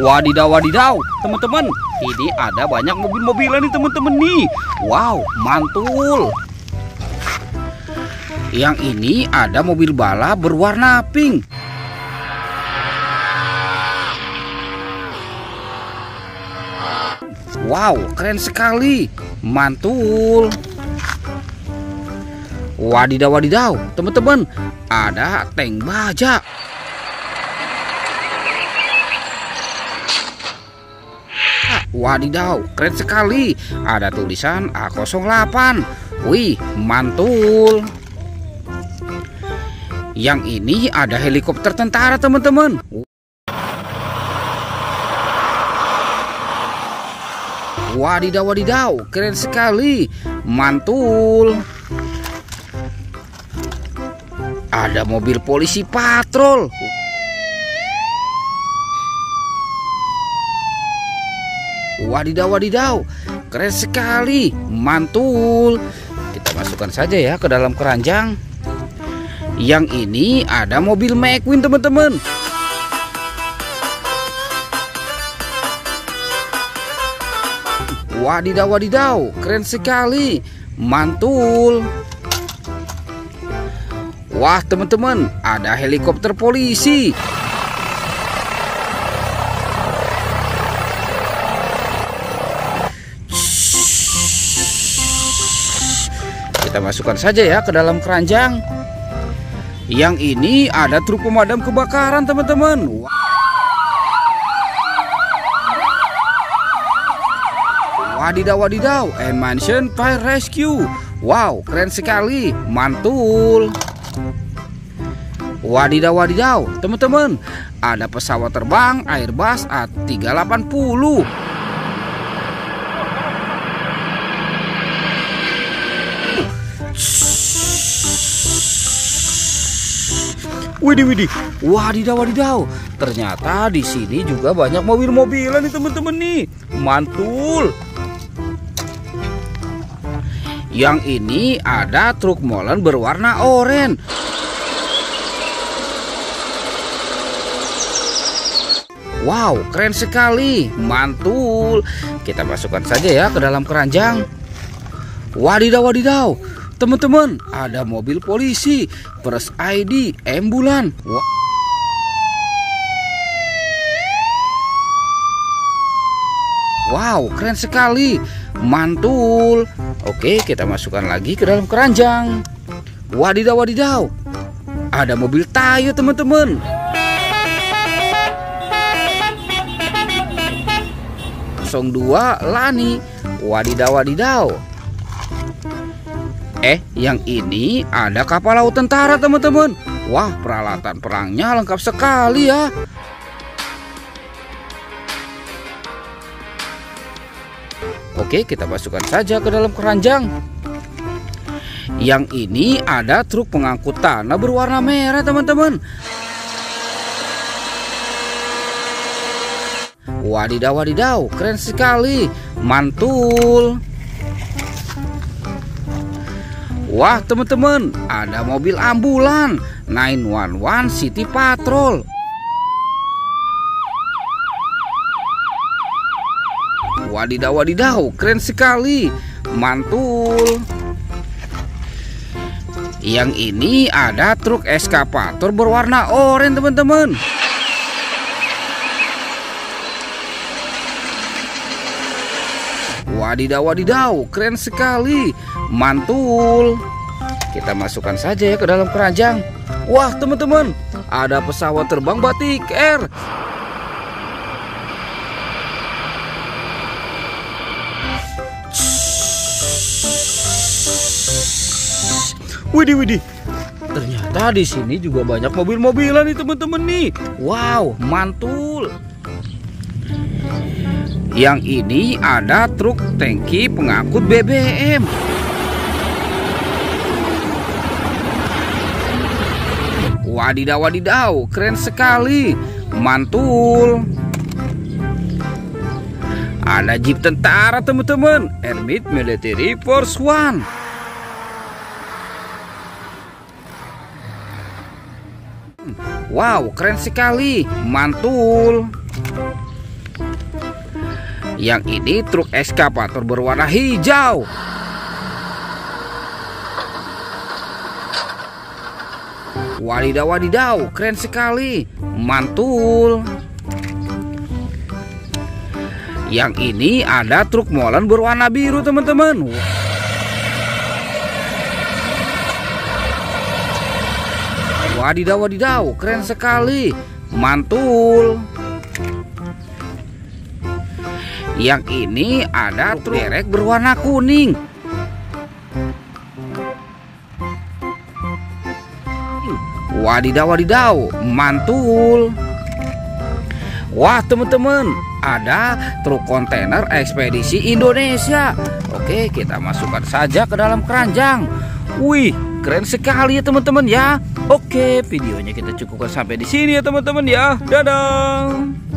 Wadidaw, wadidaw, teman-teman. Ini ada banyak mobil-mobilan nih teman-teman nih. Wow, mantul. Yang ini ada mobil balap berwarna pink. Wow, keren sekali. Mantul. Wadidaw, wadidaw, teman-teman. Ada tank baja. Wadidaw, keren sekali. Ada tulisan A08. Wih, mantul. Yang ini ada helikopter tentara, teman-teman. Wadidaw, wadidaw, keren sekali. Mantul. Ada mobil polisi patrol. Wadidaw, wadidaw, keren sekali, mantul. Kita masukkan saja ya ke dalam keranjang. Yang ini ada mobil McQueen teman-teman. Wadidaw, wadidaw, keren sekali, mantul. Wah teman-teman, ada helikopter polisi. Kita masukkan saja ya ke dalam keranjang. Yang ini ada truk pemadam kebakaran, teman-teman. Wadidaw, wadidaw, and mansion fire rescue. Wow, keren sekali, mantul. Wadidaw, wadidaw, teman-teman, ada pesawat terbang Airbus A380. Widih, widih, wadidaw, wadidaw. Ternyata di sini juga banyak mobil-mobilan nih teman-teman nih. Mantul. Yang ini ada truk molen berwarna oranye. Wow, keren sekali. Mantul. Kita masukkan saja ya ke dalam keranjang. Wadidaw, wadidaw. Teman-teman, ada mobil polisi, First ID, ambulan. Wah. Wow, keren sekali. Mantul. Oke, kita masukkan lagi ke dalam keranjang. Wadidaw, wadidaw. Ada mobil Tayo, teman-teman. dua Lani. Wadidaw, wadidaw. Eh, yang ini ada kapal laut tentara, teman-teman. Wah, peralatan perangnya lengkap sekali ya. Oke, kita masukkan saja ke dalam keranjang. Yang ini ada truk pengangkut tanah berwarna merah, teman-teman. Wadidaw, wadidaw, keren sekali. Mantul. Wah teman-teman ada mobil ambulan 911 City Patrol. Wadidaw wadidaw keren sekali. Mantul. Yang ini ada truk eskapator berwarna oranye teman-teman Wadidaw wadidaw keren sekali. Mantul. Kita masukkan saja ya ke dalam keranjang. Wah teman-teman Ada pesawat terbang batik air. Widih widih. Ternyata di sini juga banyak mobil-mobilan nih teman-teman nih. Wow mantul yang ini ada truk tangki pengangkut BBM. Wadidaw wadidaw, keren sekali. Mantul. Ada jeep tentara teman-teman, Hermit Military Force One. Wow, keren sekali. Mantul. Yang ini truk ekskavator berwarna hijau. Wadidaw wadidaw, keren sekali. Mantul. Yang ini ada truk molen berwarna biru, teman-teman. Wadidaw wadidaw, keren sekali. Mantul. Yang ini ada truk derek berwarna kuning. Wadidaw wadidaw, mantul. Wah teman-teman, ada truk kontainer ekspedisi Indonesia. Oke, kita masukkan saja ke dalam keranjang. Wih, keren sekali ya teman-teman ya. Oke, videonya kita cukupkan sampai di sini ya teman-teman ya. Dadah.